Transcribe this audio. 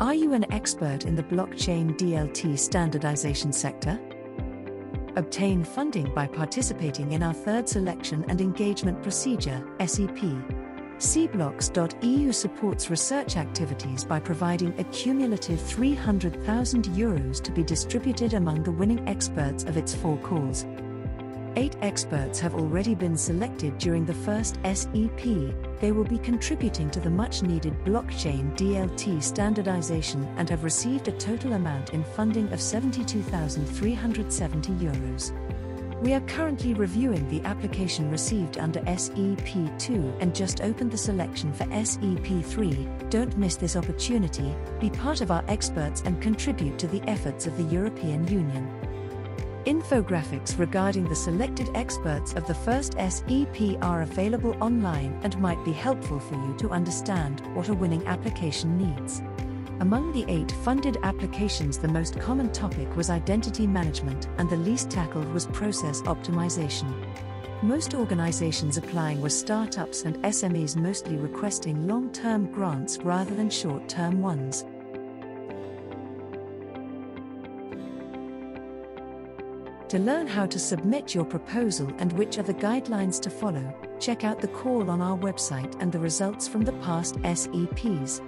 Are you an expert in the blockchain DLT standardization sector? Obtain funding by participating in our third selection and engagement procedure, SEP. SEEBLOCKS.eu supports research activities by providing a cumulative 300,000 euros to be distributed among the winning experts of its four calls. Eight experts have already been selected during the first SEP. They will be contributing to the much needed blockchain DLT standardization and have received a total amount in funding of 72,370 euros. We are currently reviewing the application received under SEP2 and just opened the selection for SEP3. Don't miss this opportunity, be part of our experts and contribute to the efforts of the European Union. Infographics regarding the selected experts of the first SEP are available online and might be helpful for you to understand what a winning application needs. Among the eight funded applications, the most common topic was identity management, and the least tackled was process optimization. Most organizations applying were startups and SMEs, mostly requesting long term grants rather than short term ones. To learn how to submit your proposal and which are the guidelines to follow, check out the call on our website and the results from the past SEPs.